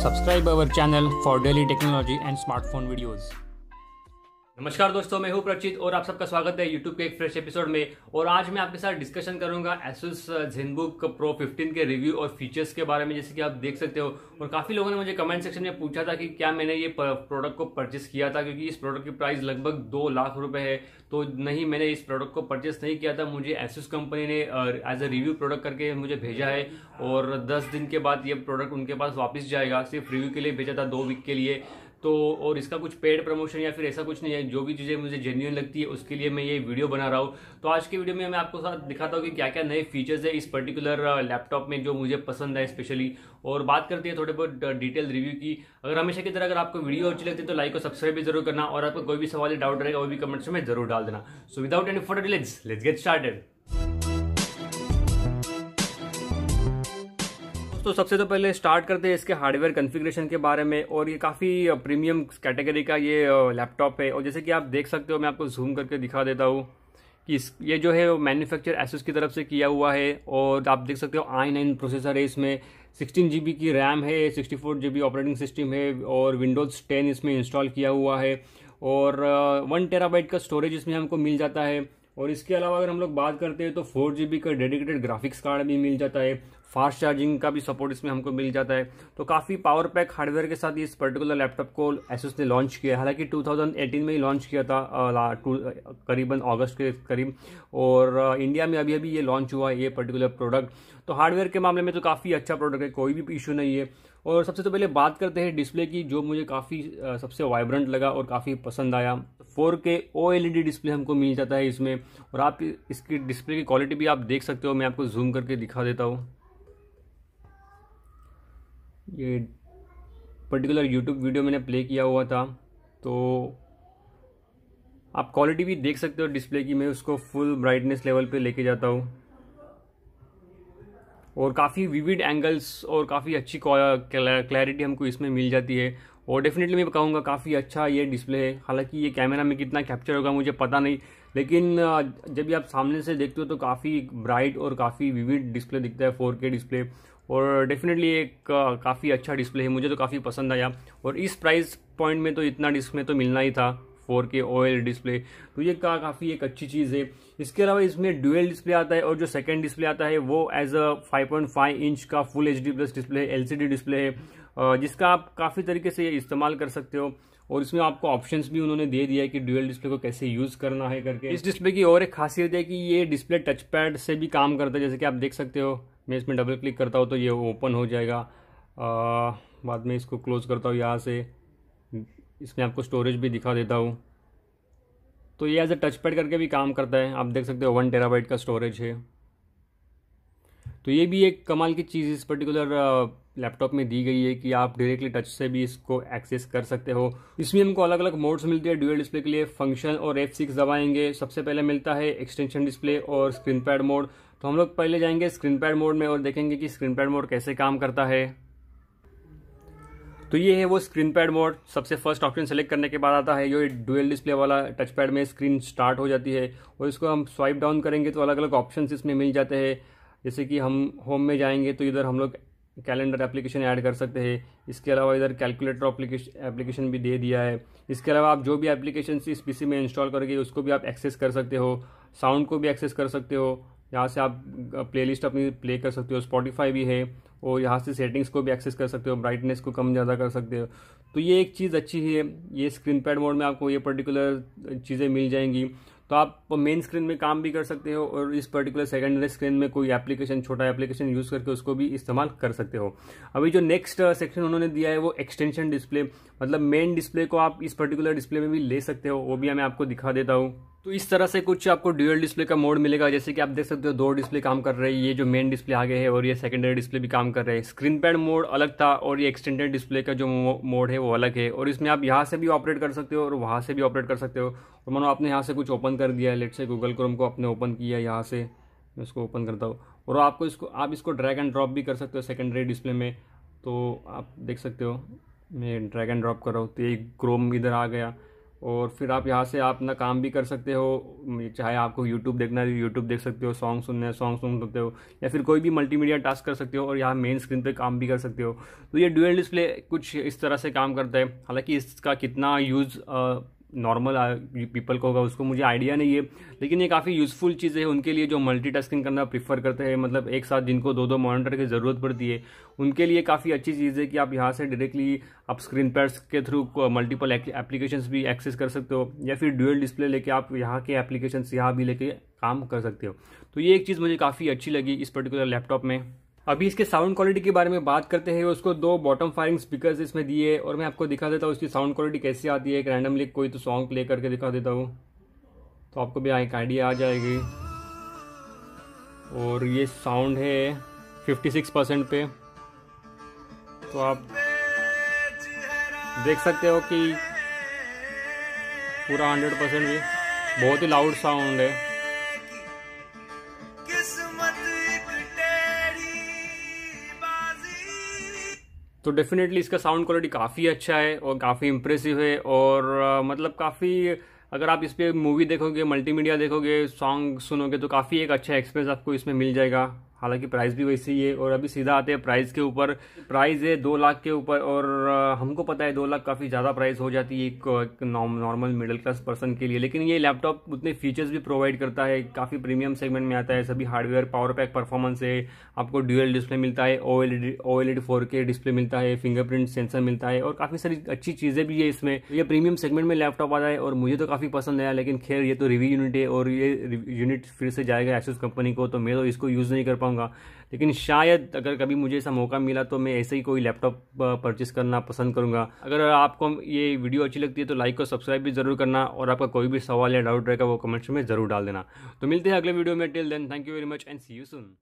Subscribe our channel for daily technology and smartphone videos. नमस्कार दोस्तों, मैं हूँ प्रचित और आप सबका स्वागत है यूट्यूब के एक फ्रेश एपिसोड में। और आज मैं आपके साथ डिस्कशन करूँगा Asus ZenBook Pro 15 के रिव्यू और फीचर्स के बारे में, जैसे कि आप देख सकते हो। और काफ़ी लोगों ने मुझे कमेंट सेक्शन में पूछा था कि क्या मैंने ये प्रोडक्ट को परचेस किया था, क्योंकि इस प्रोडक्ट की प्राइस लगभग दो लाख रुपए है। तो नहीं, मैंने इस प्रोडक्ट को परचेस नहीं किया था। मुझे एसुस कंपनी ने एज अ रिव्यू प्रोडक्ट करके मुझे भेजा है। और दस दिन के बाद ये प्रोडक्ट उनके पास वापस जाएगा। सिर्फ़ रिव्यू के लिए भेजा था, दो वीक के लिए। तो और इसका कुछ पेड प्रमोशन या फिर ऐसा कुछ नहीं है, जो भी चीज़ें मुझे जेन्यून लगती है, उसके लिए मैं ये वीडियो बना रहा हूँ। तो आज की वीडियो में मैं आपको साथ दिखाता हूँ कि क्या क्या नए फीचर्स है इस पर्टिकुलर लैपटॉप में जो मुझे पसंद है स्पेशली और बात करते हैं थोड़े बहुत डिटेल रिव्यू की। अगर हमेशा की तरह अगर आपको वीडियो अच्छी लगती है तो लाइक और सब्सक्राइब भी ज़रूर करना। और आपको कोई भी सवाल डाउट रहेगा, वो भी कमेंट्स में ज़रूर डाल देना। So without any further delays let's get started तो सबसे तो पहले स्टार्ट करते हैं इसके हार्डवेयर कॉन्फ़िगरेशन के बारे में, और ये काफ़ी प्रीमियम कैटेगरी का ये लैपटॉप है। और जैसे कि आप देख सकते हो, मैं आपको जूम करके दिखा देता हूँ कि इस, ये जो है मैन्युफैक्चर एसुस की तरफ़ से किया हुआ है, और आप देख सकते हो आई नाइन प्रोसेसर है इसमें सिक्सटीन जी की रैम है sixty four G operating system है, और विंडोज़ टेन इसमें इंस्टॉल किया हुआ है। और वन टेराबाइट का स्टोरेज इसमें हमको मिल जाता है। और इसके अलावा अगर हम लोग बात करते हैं तो फोर जी का डेडिकेटेड ग्राफिक्स कार्ड भी मिल जाता है। फास्ट चार्जिंग का भी सपोर्ट इसमें हमको मिल जाता है। तो काफ़ी पावर पैक हार्डवेयर के साथ इस पर्टिकुलर लैपटॉप को एसुस ने लॉन्च किया हालाँकि 2018 में ही लॉन्च किया था करीबन अगस्त के करीब। और इंडिया में अभी अभी ये लॉन्च हुआ है ये पर्टिकुलर प्रोडक्ट तो हार्डवेयर के मामले में तो काफ़ी अच्छा प्रोडक्ट है, कोई भी इशू नहीं है। और सबसे तो पहले बात करते हैं डिस्प्ले की, जो मुझे काफ़ी सबसे वाइब्रेंट लगा और काफ़ी पसंद आया। 4K OLED डिस्प्ले हमको मिल जाता है इसमें। और आप इसकी डिस्प्ले की क्वालिटी भी आप देख सकते हो, मैं आपको जूम करके दिखा देता हूँ। ये पर्टिकुलर यूट्यूब वीडियो मैंने प्ले किया हुआ था तो आप क्वालिटी भी देख सकते हो डिस्प्ले की, मैं उसको फुल ब्राइटनेस लेवल पे लेके जाता हूँ। और काफ़ी विविड एंगल्स और काफ़ी अच्छी क्लैरिटी हमको इसमें मिल जाती है। और डेफिनेटली मैं कहूँगा काफ़ी अच्छा ये डिस्प्ले है। हालाँकि ये कैमरा में कितना कैप्चर होगा मुझे पता नहीं, लेकिन, जब भी आप सामने से देखते हो तो काफ़ी ब्राइट और काफ़ी विविड डिस्प्ले दिखता है फोर डिस्प्ले और डेफिनेटली एक काफ़ी अच्छा डिस्प्ले है। मुझे तो काफ़ी पसंद आया। और इस प्राइस पॉइंट में तो इतना डिस्प्ले तो मिलना ही था फोर के ओ डिस्प्ले तो ये का काफ़ी एक अच्छी चीज़ है। इसके अलावा इसमें ड्यूएल डिस्प्ले आता है और जो सेकंड डिस्प्ले आता है, वो एज अ 5.5 इंच का full H D plus display LCD display है। जिसका आप काफ़ी तरीके से इस्तेमाल कर सकते हो। और इसमें आपको ऑप्शंस भी उन्होंने दे दिया है कि ड्यूएल डिस्प्ले को कैसे यूज़ करना है करके। इस डिस्प्ले की और एक खासियत है कि ये डिस्प्ले टच पैड से भी काम करता है, जैसे कि आप देख सकते हो। मैं इसमें डबल क्लिक करता हूँ तो ये ओपन हो जाएगा। आ, बाद में इसको क्लोज़ करता हूँ यहाँ से। इसमें आपको स्टोरेज भी दिखा देता हूँ। तो ये एज ए टच पैड करके भी काम करता है। आप देख सकते हो वन टेराबाइट का स्टोरेज है। तो ये भी एक कमाल की चीज़ इस पर्टिकुलर लैपटॉप में दी गई है कि आप डायरेक्टली टच से भी इसको एक्सेस कर सकते हो। इसमें हमको अलग अलग मोड्स मिलते हैं। ड्यूअल डिस्प्ले के लिए फ़ंक्शन और एफ़ सिक्स दबाएँगे। सबसे पहले मिलता है एक्सटेंशन डिस्प्ले और स्क्रीन पैड मोड तो हम लोग पहले जाएँगे स्क्रीन पैड मोड में और देखेंगे कि स्क्रीन पैड मोड कैसे काम करता है। तो ये है वो स्क्रीन पैड मोड सबसे फ़र्स्ट ऑप्शन सेलेक्ट करने के बाद आता है। ये डुअल डिस्प्ले वाला टच पैड में स्क्रीन स्टार्ट हो जाती है और इसको हम स्वाइप डाउन करेंगे तो अलग अलग ऑप्शन इसमें मिल जाते हैं। जैसे कि हम होम में जाएँगे तो इधर हम लोग कैलेंडर एप्लीकेशन ऐड कर सकते हैं। इसके अलावा इधर कैलकुलेटर एप्लीकेशन भी दे दिया है। इसके अलावा आप जो भी एप्लीकेशन इस पीसी में इंस्टॉल करोगे, उसको भी आप एक्सेस कर सकते हो। साउंड को भी एक्सेस कर सकते हो। यहाँ से आप प्लेलिस्ट अपनी प्ले कर सकते हो स्पॉटिफाई भी है, और यहाँ से सेटिंग्स को भी एक्सेस कर सकते हो ब्राइटनेस को कम ज़्यादा कर सकते हो। तो ये एक चीज़ अच्छी है, ये स्क्रीन पैड मोड में आपको ये पर्टिकुलर चीज़ें मिल जाएँगी। तो आप मेन स्क्रीन में काम भी कर सकते हो, और इस पर्टिकुलर सेकेंडरी स्क्रीन में कोई एप्लीकेशन छोटा एप्लीकेशन यूज़ करके उसको भी इस्तेमाल कर सकते हो। अभी जो नेक्स्ट सेक्शन उन्होंने दिया है, वो एक्सटेंशन डिस्प्ले मतलब मेन डिस्प्ले को आप इस पर्टिकुलर डिस्प्ले में भी ले सकते हो, वो भी मैं आपको दिखा देता हूँ। तो इस तरह से कुछ आपको ड्यूअल डिस्प्ले का मोड मिलेगा। जैसे कि आप देख सकते हो, दो डिस्प्ले काम कर रहे हैं। ये जो मेन डिस्प्ले आगे है और ये सेकेंडरी डिस्प्ले भी काम कर रहे हैं। स्क्रीन पैड मोड अलग था और ये एक्सटेंडेड डिस्प्ले का जो मोड है वो अलग है। और इसमें आप यहाँ से भी ऑपरेट कर सकते हो और वहाँ से भी ऑपरेट कर सकते हो। और मानो आपने यहाँ से कुछ ओपन कर दिया है लेट से गूगल क्रोम को आपने ओपन किया यहाँ से। मैं इसको ओपन करता हूँ। और आपको इसको, आप इसको ड्रैग एंड ड्रॉप भी कर सकते हो सेकेंडरी डिस्प्ले में। तो आप देख सकते हो, मैं ड्रैग एंड ड्रॉप कर रहा हूँ। तो एक क्रोम इधर आ गया। और फिर आप यहाँ से आप अपना काम भी कर सकते हो चाहे आपको यूट्यूब देखना है यूट्यूब देख सकते हो सॉन्ग सुनना है सॉन्ग सुन सकते हो, या फिर कोई भी मल्टीमीडिया टास्क कर सकते हो और यहाँ मेन स्क्रीन पे काम भी कर सकते हो। तो ये ड्यूएल डिस्प्ले कुछ इस तरह से काम करता है। हालाँकि इसका कितना यूज़ नॉर्मल पीपल को होगा, उसको मुझे आइडिया नहीं है। लेकिन ये काफ़ी यूज़फुल चीज़ है उनके लिए जो मल्टीटास्किंग करना प्रीफर करते हैं। मतलब एक साथ जिनको दो दो मॉनिटर की ज़रूरत पड़ती है, उनके लिए काफ़ी अच्छी चीज़ है कि आप यहाँ से डायरेक्टली आप स्क्रीन पैड्स के थ्रू मल्टीपल एप्लीकेशंस भी एक्सेस कर सकते हो, या फिर ड्यूअल डिस्प्ले लेके आप यहाँ के एप्लीकेशंस यहाँ भी लेके काम कर सकते हो। तो ये एक चीज़ मुझे काफ़ी अच्छी लगी इस पर्टिकुलर लैपटॉप में। अभी इसके साउंड क्वालिटी के बारे में बात करते हैं, उसको दो बॉटम फायरिंग स्पीकर्स इसमें दिए और मैं आपको दिखा देता हूँ, उसकी साउंड क्वालिटी कैसी आती है, एक रैंडमली कोई तो सॉन्ग प्ले करके दिखा देता हूँ। तो आपको भी एक आइडिया आ जाएगी। और ये साउंड है 56 परसेंट पे। तो आप देख सकते हो कि पूरा 100 परसेंट भी बहुत ही लाउड साउंड है। तो डेफिनेटली इसका साउंड क्वालिटी काफ़ी अच्छा है और काफ़ी इम्प्रेसिव है और मतलब काफ़ी, अगर आप इस पर मूवी देखोगे मल्टीमीडिया देखोगे सॉन्ग सुनोगे तो काफ़ी एक अच्छा एक्सपीरियंस आपको इसमें मिल जाएगा। हालाँकि प्राइस भी वैसे ही है और अभी सीधा आते हैं प्राइस के ऊपर। प्राइस है दो लाख के ऊपर और हमको पता है दो लाख काफ़ी ज़्यादा प्राइस हो जाती है एक नॉर्मल मिडिल क्लास पर्सन के लिए। लेकिन ये लैपटॉप उतने फीचर्स भी प्रोवाइड करता है। काफ़ी प्रीमियम सेगमेंट में आता है। सभी हार्डवेयर पावर पैक परफॉर्मेंस है। आपको ड्यूएल डिस्प्ले मिलता है O L D O L के डिस्प्ले मिलता है फिंगरप्रिंट सेंसर मिलता है और काफ़ी सारी अच्छी चीज़ें भी है इसमें। ये प्रीमियम सेगमेंट में लैपटॉप आता है और मुझे तो काफ़ी पसंद आया, लेकिन खैर ये तो रिव्यू यूनिट है और ये यूनिट फिर से जाएगा एसोस कंपनी को तो मैं तो इसको यूज़ नहीं कर पाऊँगा लेकिन शायद अगर कभी मुझे ऐसा मौका मिला तो मैं ऐसे ही कोई लैपटॉप परचेज करना पसंद करूँगा। अगर आपको ये वीडियो अच्छी लगती है तो लाइक और सब्सक्राइब भी ज़रूर करना और आपका कोई भी सवाल या डाउट रहेगा वो कमेंट्स में ज़रूर डाल देना। तो मिलते हैं अगले वीडियो में। Till then thank you very much and see you soon